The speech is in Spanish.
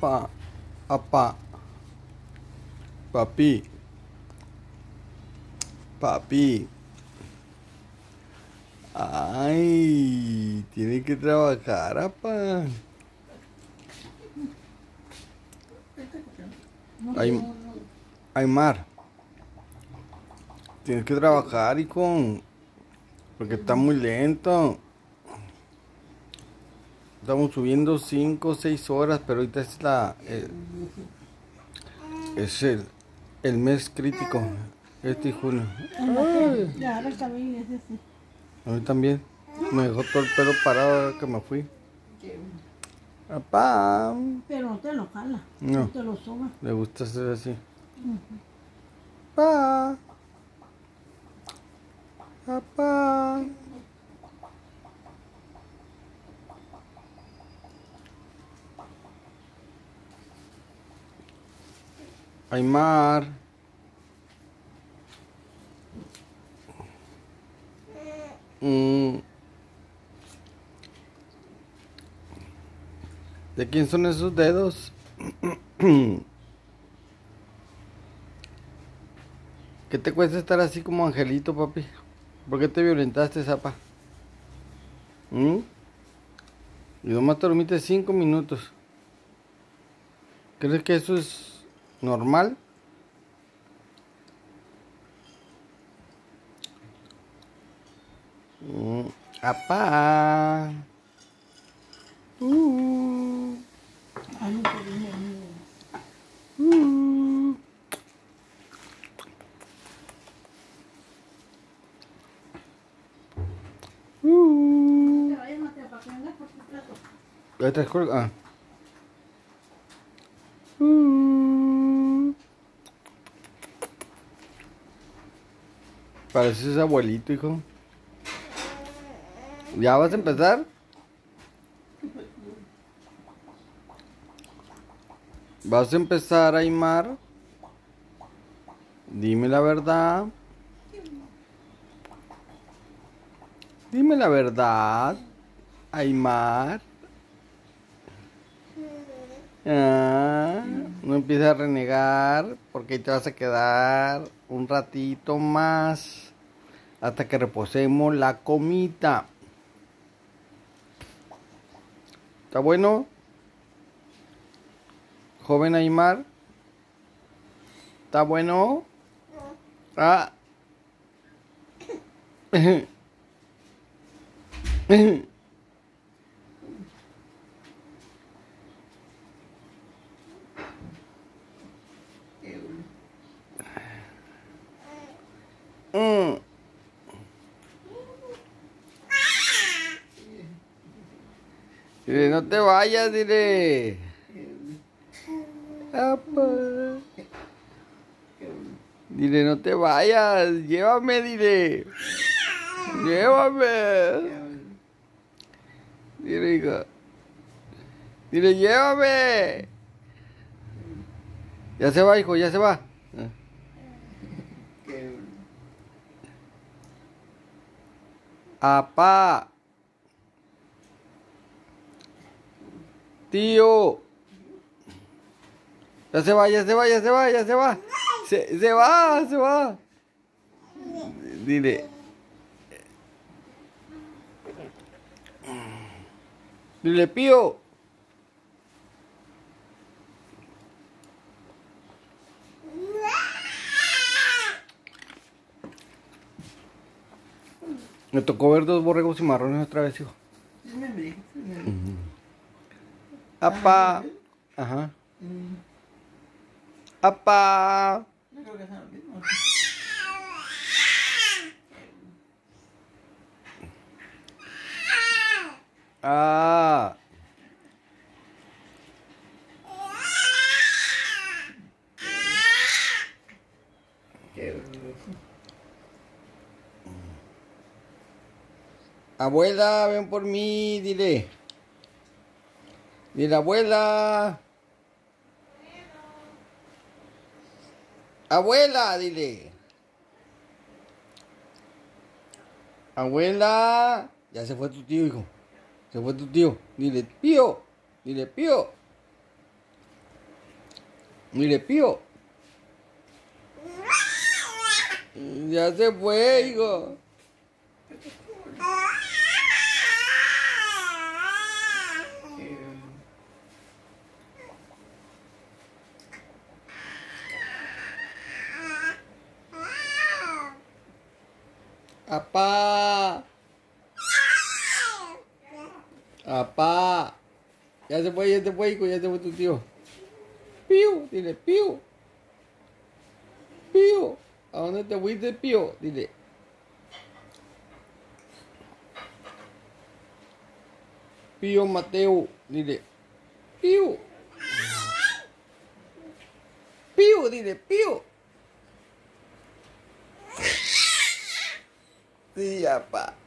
Apa. Apa. Papi. Papi. Ay, tiene que trabajar, apa. Ay, Aymar. Tienes que trabajar y con... Porque está muy lento. Estamos subiendo 5 o 6 horas, pero ahorita es la... el- es el, el mes crítico. Este y junio. Ay, Ya, ahora el cabello es ese. a mí también. Me dejó todo el pelo parado ahora que me fui. Papá. Pero no te lo jala. No. Te lo soba. Le gusta hacer así. Papá. Papá. Aymar. Mm. ¿De quién son esos dedos? ¿Qué te cuesta estar así como angelito, papi? ¿Por qué te violentaste, zapa? ¿Mm? Y nomás te dormiste cinco minutos. ¿Crees que eso es normal? Mm, Apá. Uh, uh. Uh. Te vayas, Mateo, para que vengas por tu plato. Te Ah. Pareces abuelito, hijo. ¿Ya vas a empezar? ¿Vas a empezar, Aymar? Dime la verdad. Dime la verdad, Aymar. Ah, no empieces a renegar porque te vas a quedar un ratito más hasta que reposemos la comida. ¿Está bueno? Joven Aymar. ¿Está bueno? Ah. Mm. Dile, no te vayas, dile. Apa. Dile, no te vayas, llévame, dile. Llévame. Dile, hija. Dile, llévame. Ya se va, hijo, ya se va. Ah. Apá. Tío. Ya se va, ya se va, ya se va, ya se va. Se, se va, se va. Dile. Dile, pío. Me tocó ver dos borregos y marrones otra vez, hijo. Apá. Ajá. Apá. Ah. Abuela, ven por mí, dile. Dile, abuela. Abuela, dile. Abuela. Ya se fue tu tío, hijo. Se fue tu tío. Dile, pío. Dile, pío. Mire, Pío. Ya se fue, hijo. Apá. Apá. Ya se fue, ya se fue, hijo, ya se fue tu tío. Pío, dile, Pío. Pío. ¿A dónde te fuiste, Pío? Dile. Pío Mateo, dile. Pío. Pío, dile, Pío. Sí, apá.